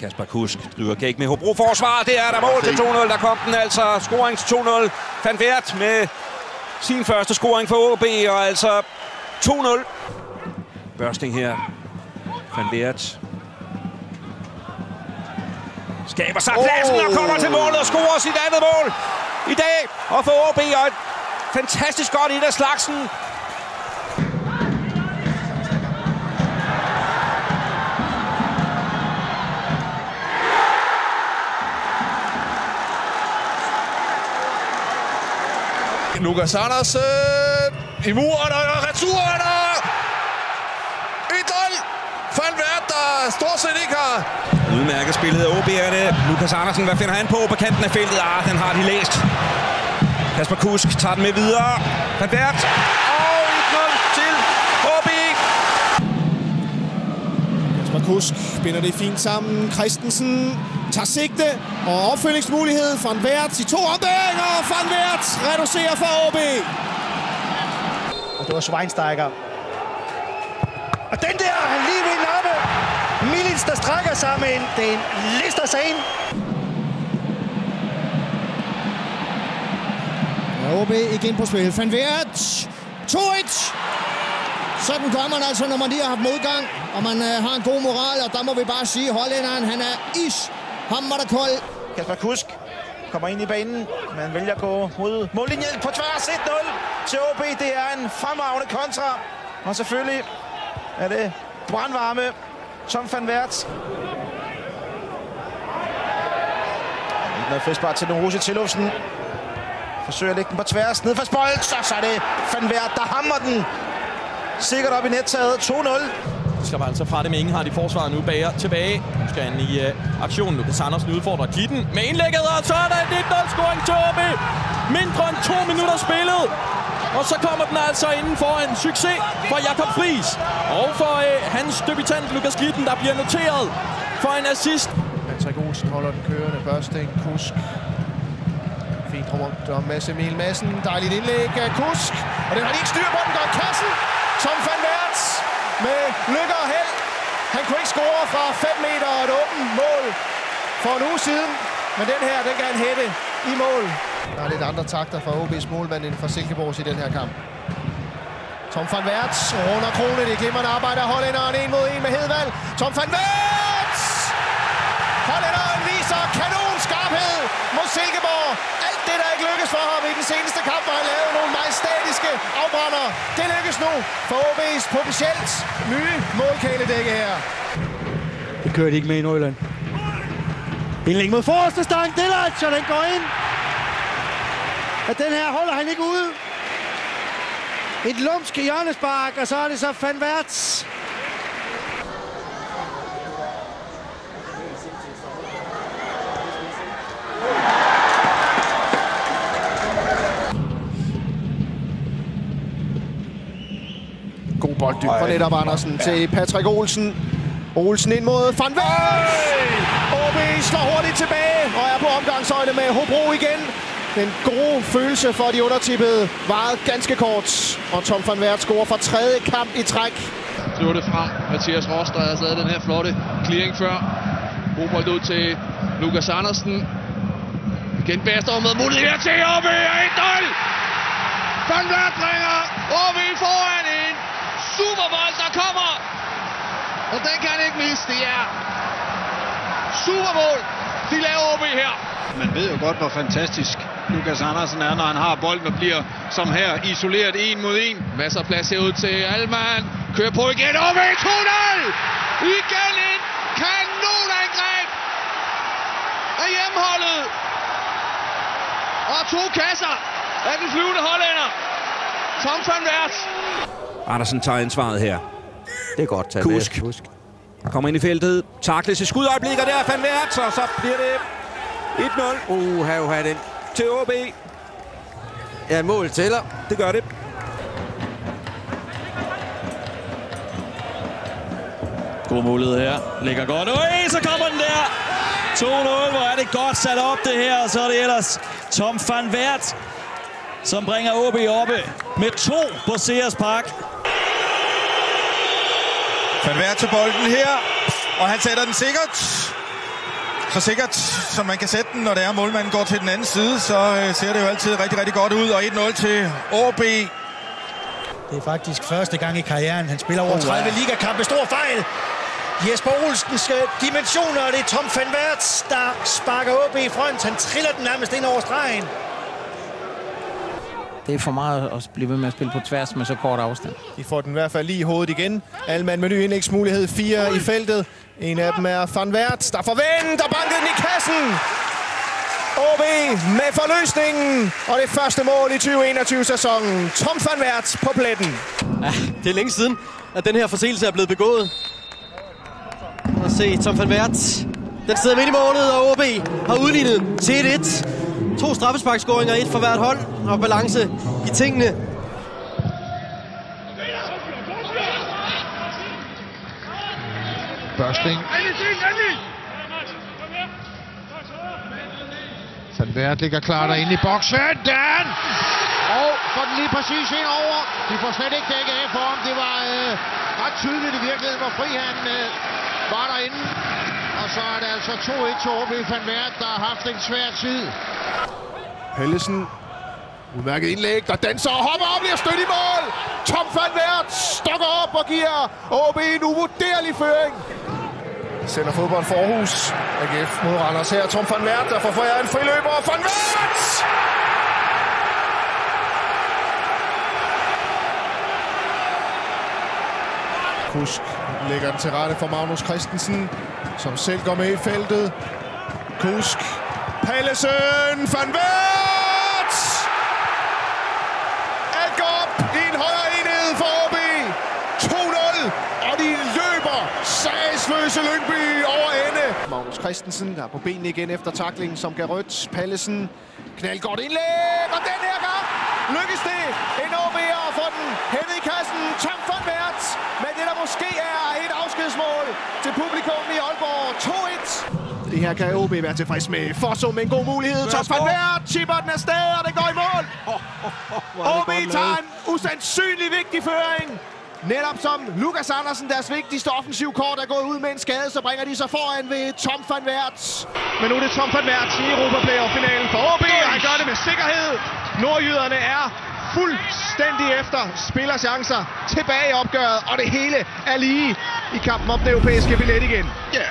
Kasper Kusk driver gæk med Hobro forsvar. Det er der mål til 2-0. Der kom den altså. Scoring til 2-0. Van Vært med sin første scoring for OB, og altså 2-0. Børsting her. Van Vært skaber sig pladsen og kommer til målet og scorer sit andet mål i dag. Og for OB og et fantastisk godt i af slagsen. Lukas Andersen i muren og returen og 1-0. Van Vært, der stort set ikke har... Udmærket spillet af OB'erne. Lukas Andersen, hvad finder han på på kanten af feltet? Ah, den har de læst. Kasper Kusk tager den med videre. Van Vært. Og 1-0 til OB. Kasper Kusk binder det fint sammen. Christensen tager sigte og opfølgningsmulighed. Van Vært i to omdæringer. Van Vært reducerer for OB. Og det var Schweinsteiger. Og den der, han lige ved nappe. Milits, der strækker sig, men den lister sig ind. OB igen på spil. Van Vært. 2-1. Sådan gør man altså, når man lige har haft modgang, og man øh, har en god moral, og der må vi bare sige, hollænderen, han er is hammerkold. Kasper Kusk kommer ind i banen, men vælger at gå mod mållinjen på tværs 1-0 til OB. Det er en fremragende kontra, og selvfølgelig er det brandvarme Tom van Vært. Noget frisbar til Norose Tillufsen. Forsøger at lægge den på tværs. Ned for bold, så, så er det Van Vært, der hammer den. Sikkert op i nettaget. 2-0 skal man altså fra det med ingen har de forsvaret nu bager tilbage. Nu skal han i øh, uh, aktionen. Lukas Andersen udfordrer Gitten med indlægget, og så er der en 1-0-scoring til OB. Mindre end to minutter spillet. Og så kommer den altså inden for en succes for Jakob Friis. Og for uh, hans debutant Lukas Gitten, der bliver noteret for en assist. Patrick Olsen holder den kørende. Børsten Kusk. Fint rundt om Mads Emil Madsen. Dejligt indlæg af Kusk. Og den har de ikke styr på, den går i kassen. Tom van med lykke og held. Han kunne ikke score fra 5 meter og et åbent mål for en uge siden. Men den her, den kan han hætte i mål. Der er lidt andre takter fra OB's målmand end fra Silkeborgs i den her kamp. Tom van Vært runder krone. Det glimrende arbejde af hollænderen. En mod en med Hedvald. Tom van Vært! Mod Silkeborg. Alt det, der ikke lykkes for ham i den seneste kamp, hvor han lavede nogle majestatiske afbrænder. Det lykkes nu for OB's potentielt nye målkæledække her. Det kører de ikke med i Nordjylland. Indlæg mod forreste stang. Dillard, og den går ind. Og den her holder han ikke ude. Et lumsk hjørnespark, og så er det så Van Værts. God bolddybde fra netop Andersen til Patrick Olsen. Olsen ind mod Van Vært! OB slår hurtigt tilbage og er på omgangshøjde med Hobro igen. Den gode følelse for de undertippede varede ganske kort, og Tom van Vært scorer for tredje kamp i træk. Driver det frem. Mathias Rost, der havde den her flotte clearing før. God bold ud til Lukas Andersen. Igen Baster med mulighed her til OB 1-0! Van Vært bringer OB foran en superbold, der kommer. Og den kan han ikke miste. Det er supermål. De laver OB her. Man ved jo godt, hvor fantastisk Lukas Andersen er, når han har bolden og bliver som her isoleret en mod en. Masser af plads herud til Alman. Kører på igen. OB 2-0! Igen en kanonangreb af hjemmeholdet. Og to kasser af den flyvende hollænder. Tom van Vært. Andersen tager ansvaret her. Det er godt taget Kusk. med. Kusk. Kommer ind i feltet. Takles i skudøjeblik, og der er Van Vært, og så bliver det 1-0 Uh, her har den. til OB. Ja, mål tæller. Det gør det. God mulighed her. Ligger godt. Øj, så kommer den der. 2-0. Hvor er det godt sat op det her. Og så er det ellers Tom van Vært, som bringer OB oppe med to på Sears Park. Van Vært til bolden her, og han sætter den sikkert. så sikkert, som man kan sætte den, når det er, målmanden går til den anden side, så øh, ser det jo altid rigtig, rigtig godt ud. Og 1-0 til OB. Det er faktisk første gang i karrieren, han spiller over 30 ligakampe. Stor fejl. Jesper Olsens dimensioner, og det er Tom van Werts, der sparker OB i front. Han triller den nærmest ind over stregen. Det er for meget at blive ved med at spille på tværs med så kort afstand. De får den i hvert fald lige i hovedet igen. Alman med ny indlægsmulighed. Fire i feltet. En af dem er Van Wert, der og banket den i kassen. OB med forløsningen, og det første mål i 2021-sæsonen. Tom van Wert på pletten. Ja, det er længe siden, at den her forseelse er blevet begået. Og se, Tom van Wert. Den sidder midt i målet, og OB har udlignet til 1-1. To straffesparkscoringer, et for hvert hold, og balance i tingene. Børsting. Vært ligger klar derinde i boksen. Dan! Og får den lige præcis ind over. De får slet ikke dækket af for ham. Det var øh, ret tydeligt i virkeligheden, hvor fri han øh, var derinde. Og så er det altså 2-1 til OB Van Vært, der har haft en svær tid. Pellesen. Udmærket indlæg, der danser og hopper op, bliver stødt i mål. Tom van Wert stokker op og giver OB en uvurderlig føring. Sender fodbold for Aarhus. AGF mod Randers her. Tom van Wert, der får foræret en friløber. Van Wert! Kusk lægger den til rette for Magnus Christensen, som selv går med i feltet. Kusk. Pallesen. Van Wert! Alt går op i en højere enhed for OB. 2-0, og de løber sagsløse Lyngby over ende. Magnus Christensen der er på benene igen efter taklingen, som gav rødt. Pallesen, knaldgodt indlæg, og den her gang lykkes det. En OB'er at få den hen i kassen. Tom van Wert med det, der måske er et afskedsmål til publikum i Aalborg. 2-1. Det her kan OB være tilfreds med. Fosso med en god mulighed. Tom van Wert chipper den afsted, og det går i mål. OB tager en usandsynlig vigtig føring. Netop som Lukas Andersen, deres vigtigste offensiv kort, er gået ud med en skade, så bringer de sig foran ved Tom van Wert. Men nu er det Tom van Wert i Europa Playoff-finalen for OB, og han gør det med sikkerhed. Nordjyderne er fuldstændig efter spillerchancer tilbage i opgøret, og det hele er lige i kampen om den europæiske billet igen. Ja,